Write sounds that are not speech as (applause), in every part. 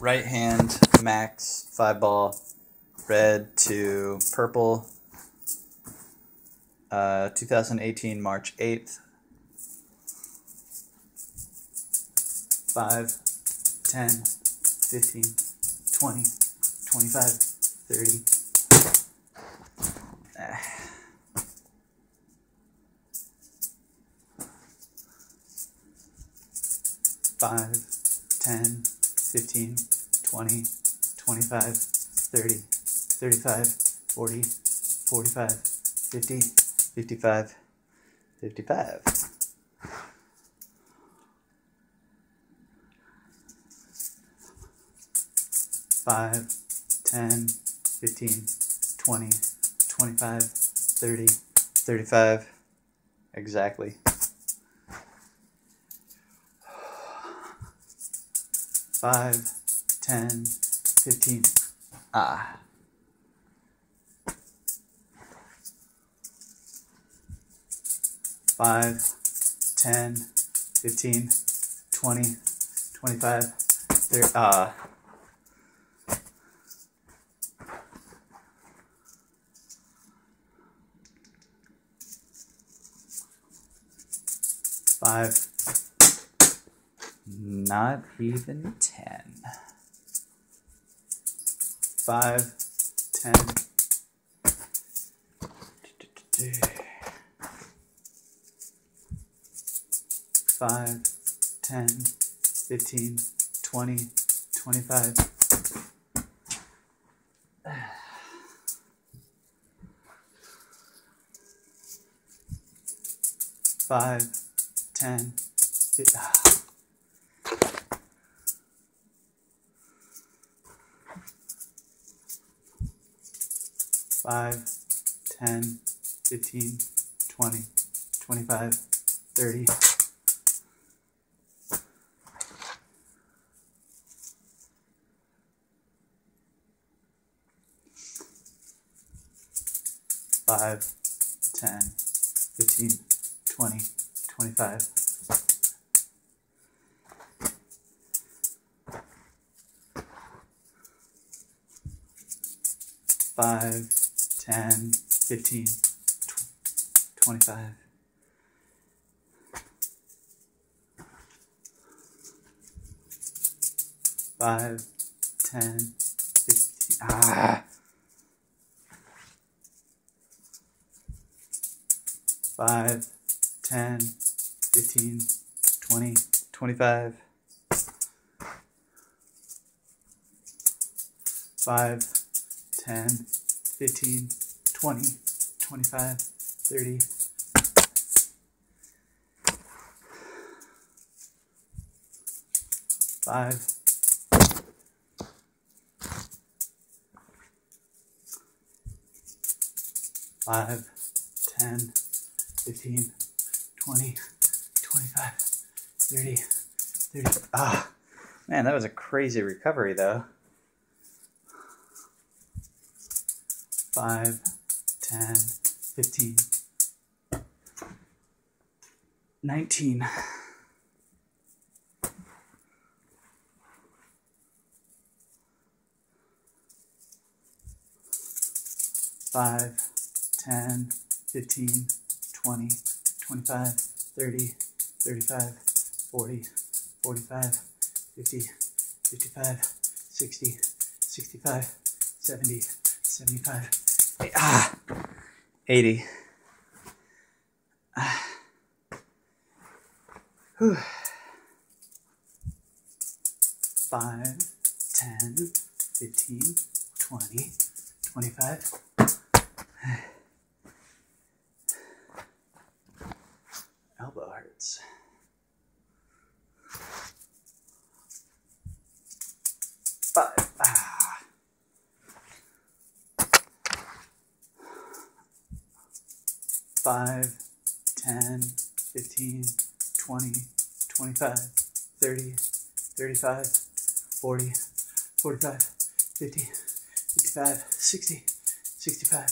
right hand max five ball, red to purple. Uh, 2018 March 8th. 5, 10, 15, 20, 25, 30. Ah. Five, 10, 15, 20, 25, 30, 35, 40, 45, 50, 55, 55. Five, 10, 15, 20, 25, 30, 35. Exactly. Five, 10, 15. Ah. Five, 10, 15, 20, 25, 30. Ah. Five. Not even ten. Five, ten. Five, ten, fifteen, twenty, twenty-five. Five, ten, fif- ah. Five, ten, fifteen, twenty, twenty-five, thirty. Five, ten, fifteen, twenty, twenty-five. Five, ten, fifteen, tw- twenty-five. Five, ten, fifteen. Ah. Five, ten, fifteen, twenty, twenty-five. Five, ten, fifteen, twenty, twenty-five, thirty. Five. Five, ten, fifteen, twenty, twenty-five, thirty, thirty. Ah, man, that was a crazy recovery, though. Five, ten, fifteen, nineteen. Five, ten, fifteen, twenty, twenty-five, thirty, thirty-five, forty, forty-five, fifty, fifty-five, sixty, sixty-five, seventy, 75, ah, 80. Ah. Whew. 5, 10, 15, 20, 25. 5, 10, 15, 20, 25, 30, 35, 40, 45, 50, 55, 60, 65,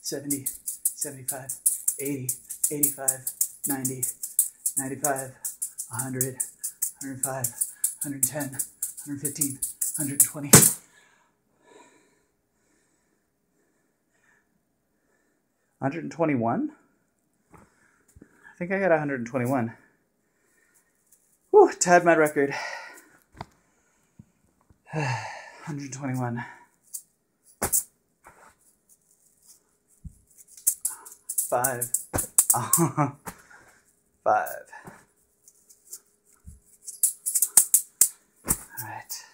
70, 75, 80, 85, 90, 95, 100, 105, 110, 115, 120. Hundred and twenty-one. I think I got hundred and twenty-one. Whew, tied my record. (sighs) 121. Five. (laughs) Five. All right.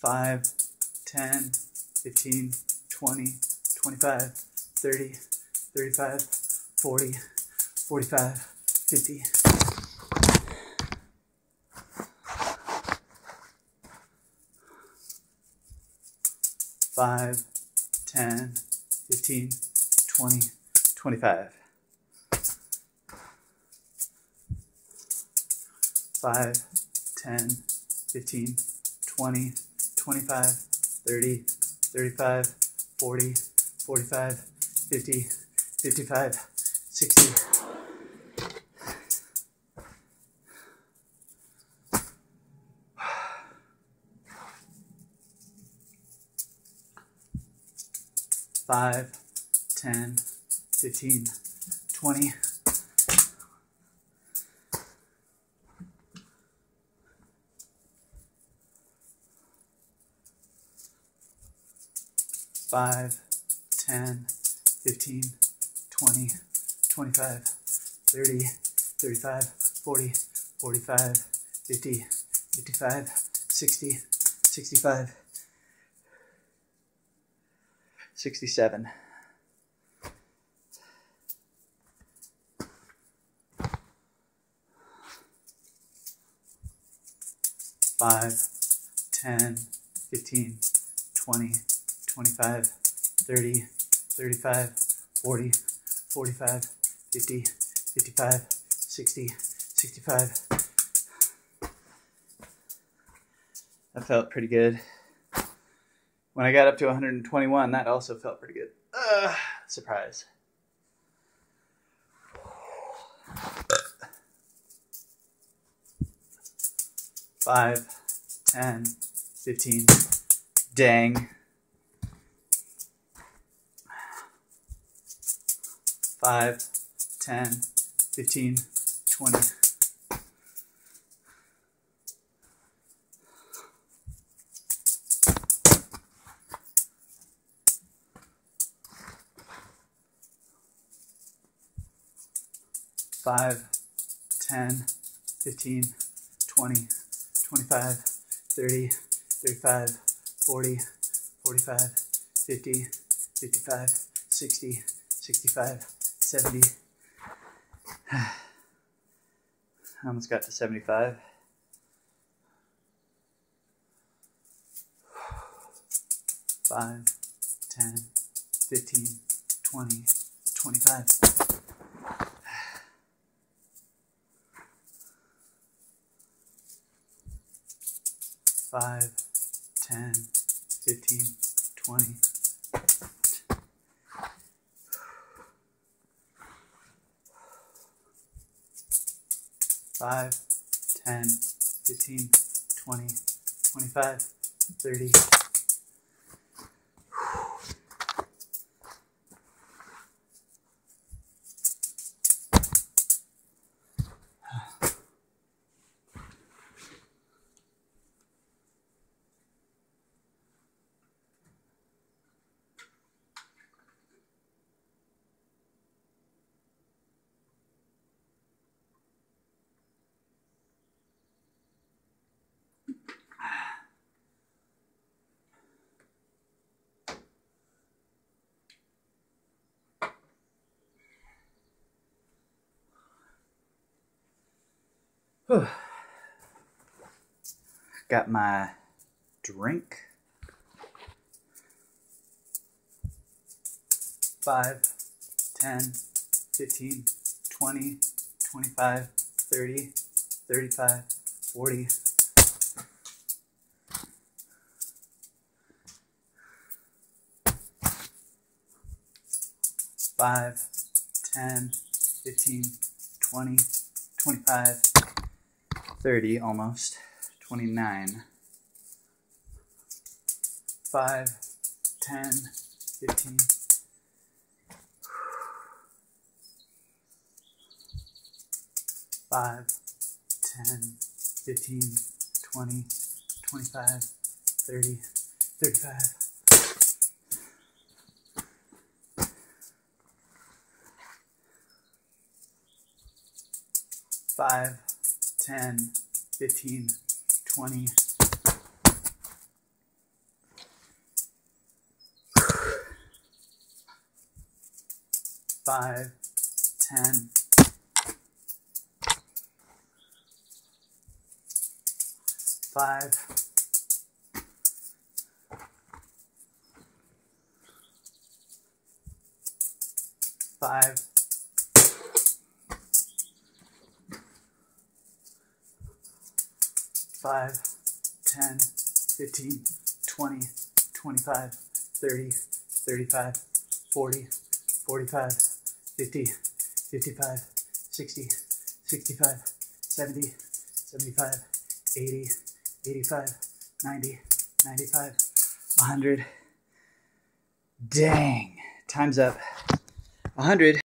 Five, ten, fifteen, twenty, twenty-five, thirty, thirty-five, forty, forty-five, fifty. Five, ten, fifteen, twenty, twenty-five. Five, ten, fifteen, twenty, twenty-five, thirty, thirty-five, forty, forty-five, fifty, fifty-five, sixty. Five, ten, fifteen, twenty. Five, ten, fifteen, twenty, twenty-five, thirty, thirty-five, forty, forty-five, fifty, fifty-five, sixty, sixty-five, sixty-seven. Five, ten, fifteen, twenty, twenty-five, thirty, thirty-five, forty, forty-five, fifty, fifty-five, sixty, sixty-five. That felt pretty good. When I got up to 121, that also felt pretty good. Uh, surprise. Five, ten, fifteen. Dang. Five, ten, fifteen, twenty. Five, ten, fifteen, twenty, twenty-five, thirty, thirty-five, forty, forty-five, fifty, fifty-five, sixty, sixty-five, seventy. (sighs) I almost got to 75. (sighs) Five, ten, fifteen, twenty, twenty-five. (sighs) Five, ten, fifteen, twenty. Five, ten, fifteen, twenty, twenty-five, thirty. (sighs) Got my drink. Five, ten, fifteen, twenty, twenty-five, thirty, thirty-five, forty. Five, ten, fifteen, twenty, twenty-five, 30 almost, 29, 5, 10, 15, 5, 10, 15, 20, 25, 30, 35. Five, ten, fifteen, twenty. Five, ten, five, five, five, ten, fifteen, twenty, twenty-five, thirty, thirty-five, forty, forty-five, fifty, fifty-five, sixty, sixty-five, seventy, seventy-five, eighty, eighty-five, ninety, ninety-five, hundred. Dang. Time's up. hundred.